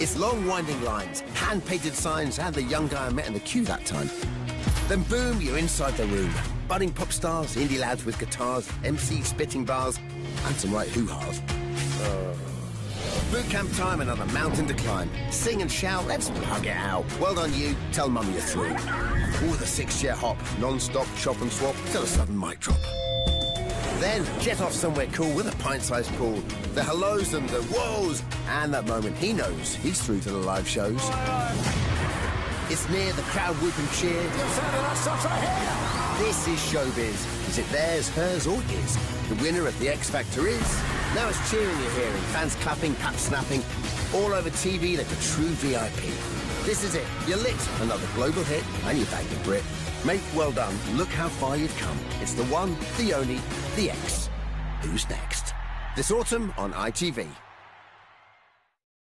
It's long winding lines, hand-painted signs, and the young guy I met in the queue that time. Then boom, you're inside the room. Budding pop stars, indie lads with guitars, MC spitting bars, and some right hoo-has. Boot camp time, another mountain to climb. Sing and shout, let's hug it out. Well done you, tell mum you're through. All the six-chair hop, non-stop chop and swap, till a sudden mic drop. Then jet off somewhere cool with a pint-sized pool. The hellos and the whoas, and that moment he knows he's through to the live shows. It's near the crowd whoop and cheer. This is showbiz. Is it theirs, hers, or his? The winner of the X Factor is. Now it's cheering you're hearing, fans clapping, pap snapping, all over TV like a true VIP. This is it. You're lit. Another global hit, and you bagged a Brit. Mate, well done. Look how far you've come. It's the one, the only, the X. Who's next? This autumn on ITV.